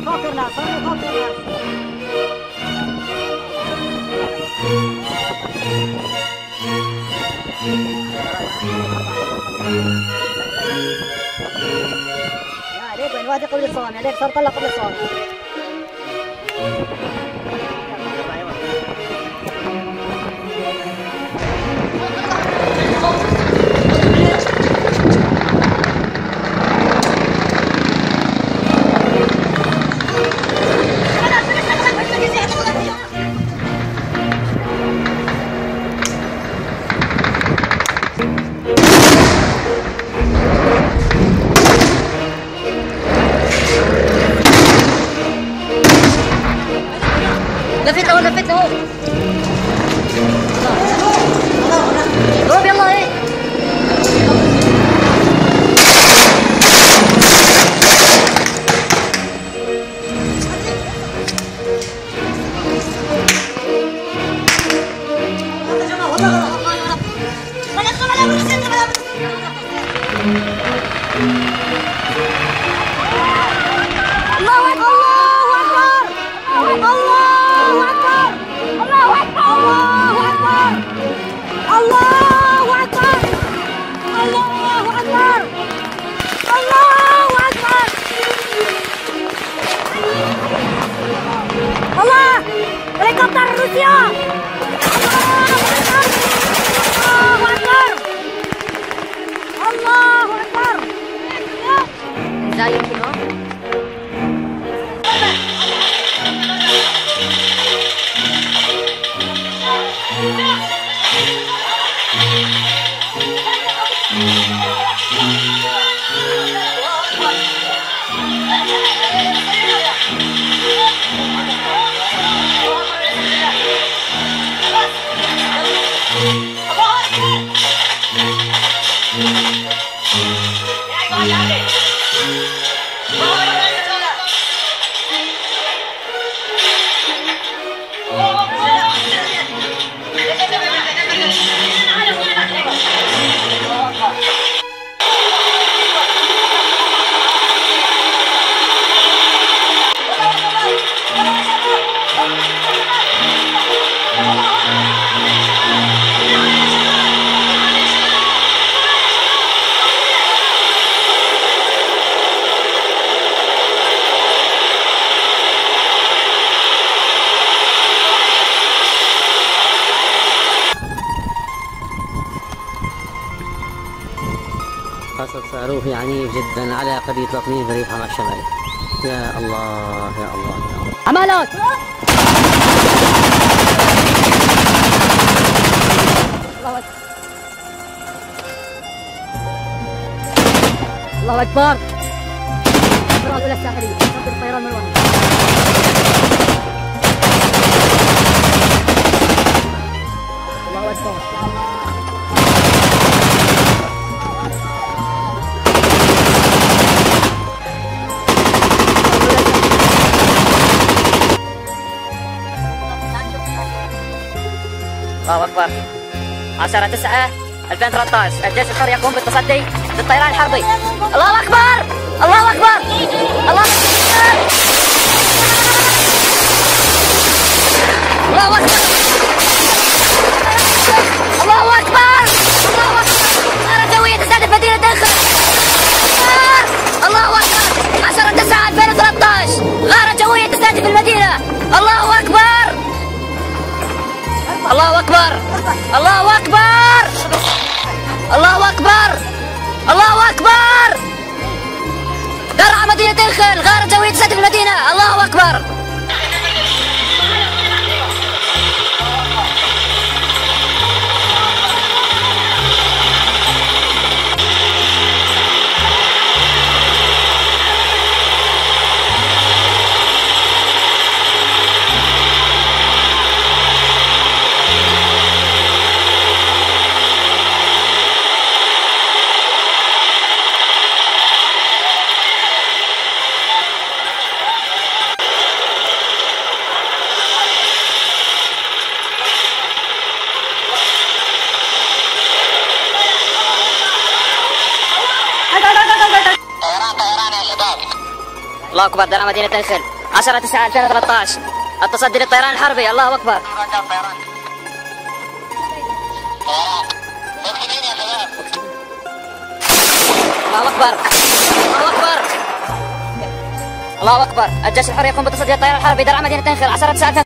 Sorry, Faturna. Sorry, Faturna. لا عليك وين وادي قبل الصواني عليك صار طلع قبل الصواني No! صاروخي عنيف جدا على قرية لطمين في ريف حماة الشمالي يا الله يا الله يا الله. عمالك الله أكبر. الله أكبر. الله أكبر. الله أكبر. 10 9 2013 الجيش الحر يقوم بالتصدي للطيران الحربي. الله أكبر! الله أكبر! الله أكبر! الله أكبر! الله اكبر الله اكبر طائرة جوية تستهدف مدينة داخل الله اكبر 10 9 2013 غارة جوية تستهدف المدينة. أكبر. الله أكبر. الله أكبر. الله أكبر. درع مدينة دخل غارة جوية تستهدف المدينة. الله اكبر الله أكبر درع مدينة دخل 10 9 2013 التصدي للطيران الحربي الله أكبر. الله أكبر. الله أكبر. الله أكبر. الجيش الحر يقوم بتصدي الطيران الحربي درع مدينة دخل 10 9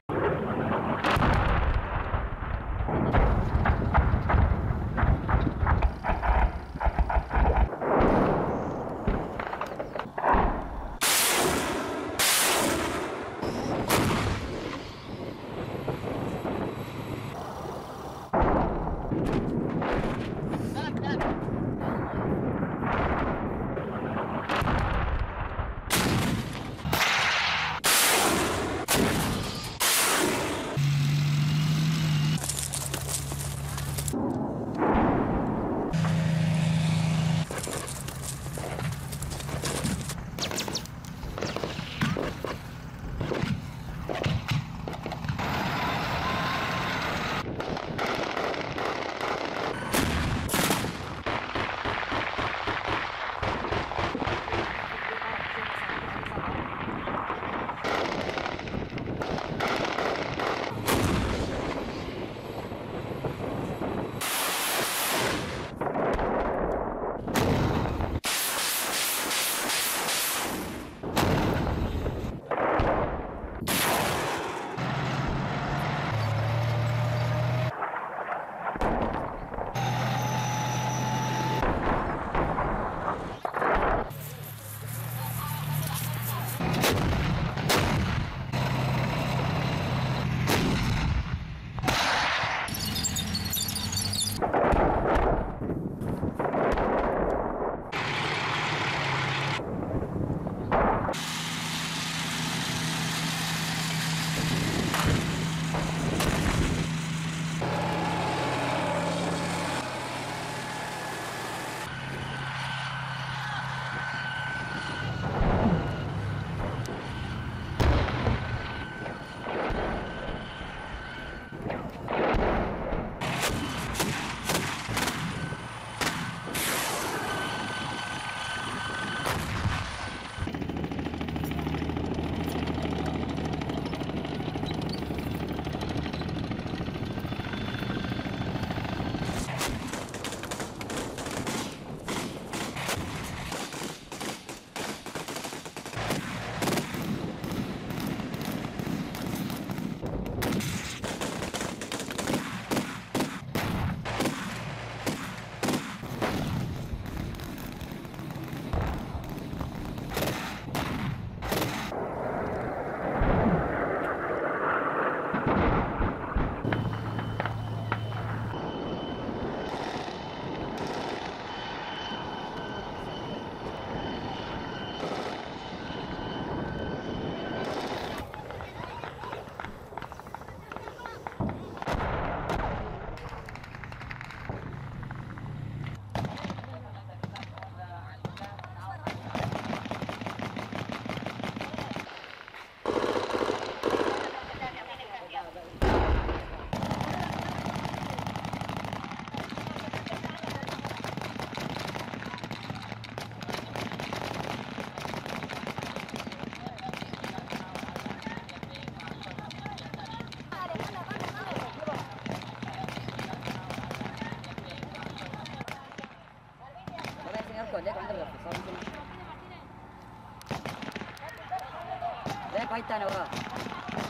早くったのが。